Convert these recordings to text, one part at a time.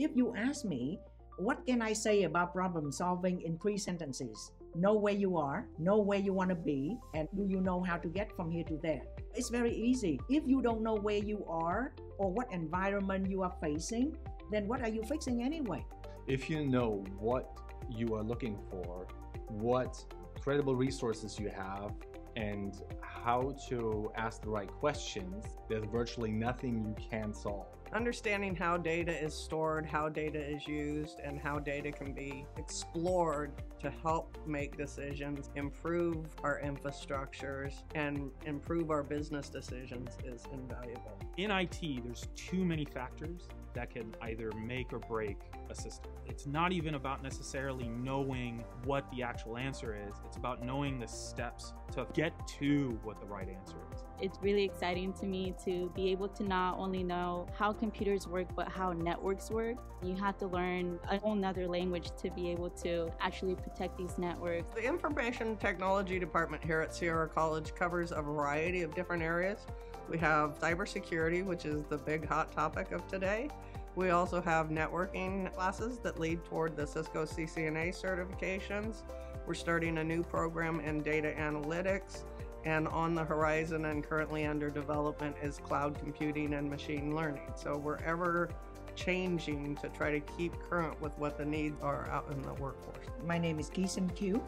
If you ask me, what can I say about problem solving in three sentences? Know where you are, know where you want to be, and do you know how to get from here to there? It's very easy. If you don't know where you are or what environment you are facing, then what are you fixing anyway? If you know what you are looking for, what credible resources you have, and how to ask the right questions, there's virtually nothing you can solve. Understanding how data is stored, how data is used, and how data can be explored to help make decisions, improve our infrastructures, and improve our business decisions is invaluable. In IT, there's too many factors that can either make or break a system. It's not even about necessarily knowing what the actual answer is, it's about knowing the steps to get to what the right answer is. It's really exciting to me to be able to not only know how computers work, but how networks work. You have to learn a whole nother language to be able to actually protect these networks. The Information Technology Department here at Sierra College covers a variety of different areas. We have cybersecurity, which is the big hot topic of today. We also have networking classes that lead toward the Cisco CCNA certifications. We're starting a new program in data analytics, and on the horizon and currently under development is cloud computing and machine learning. So we're ever changing to try to keep current with what the needs are out in the workforce. My name is Kisen Q.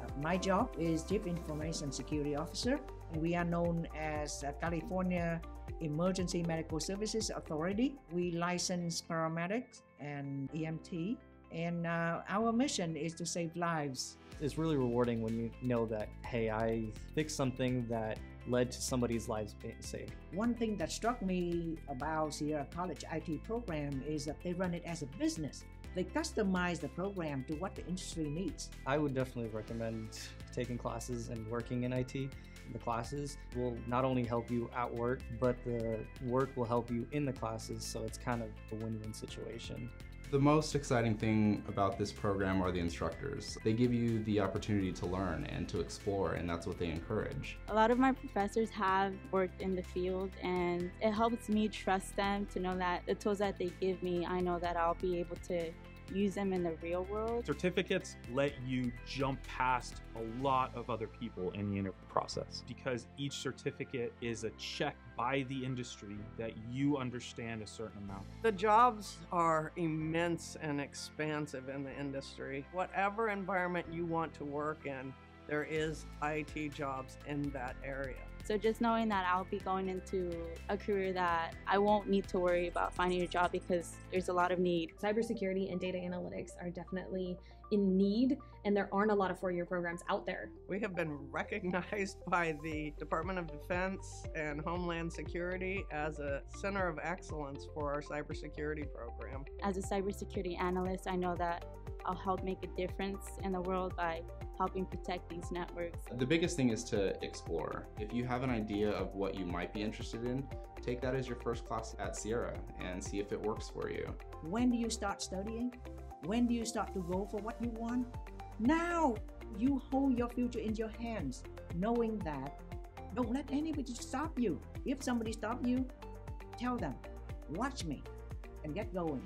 Uh, my job is Chief Information Security Officer. We are known as California Emergency Medical Services Authority. We license paramedics and EMT, and uh, our mission is to save lives. It's really rewarding when you know that, hey, I fixed something that led to somebody's lives being saved. One thing that struck me about Sierra College IT program is that they run it as a business. They customize the program to what the industry needs. I would definitely recommend taking classes and working in IT. The classes will not only help you at work, but the work will help you in the classes, so it's kind of a win-win situation. The most exciting thing about this program are the instructors. They give you the opportunity to learn and to explore, and that's what they encourage. A lot of my professors have worked in the field, and it helps me trust them to know that the tools that they give me, I know that I'll be able to use them in the real world. Certificates let you jump past a lot of other people in the interview process because each certificate is a check by the industry that you understand a certain amount. The jobs are immense and expansive in the industry. Whatever environment you want to work in, there is IT jobs in that area. So just knowing that I'll be going into a career that I won't need to worry about finding a job because there's a lot of need. Cybersecurity and data analytics are definitely in need and there aren't a lot of four-year programs out there. We have been recognized by the Department of Defense and Homeland Security as a center of excellence for our cybersecurity program. As a cybersecurity analyst, I know that I'll help make a difference in the world by helping protect these networks. The biggest thing is to explore. If you have an idea of what you might be interested in, take that as your first class at Sierra and see if it works for you. When do you start studying? When do you start to go for what you want? Now! You hold your future in your hands, knowing that don't let anybody stop you. If somebody stop you, tell them, watch me, and get going.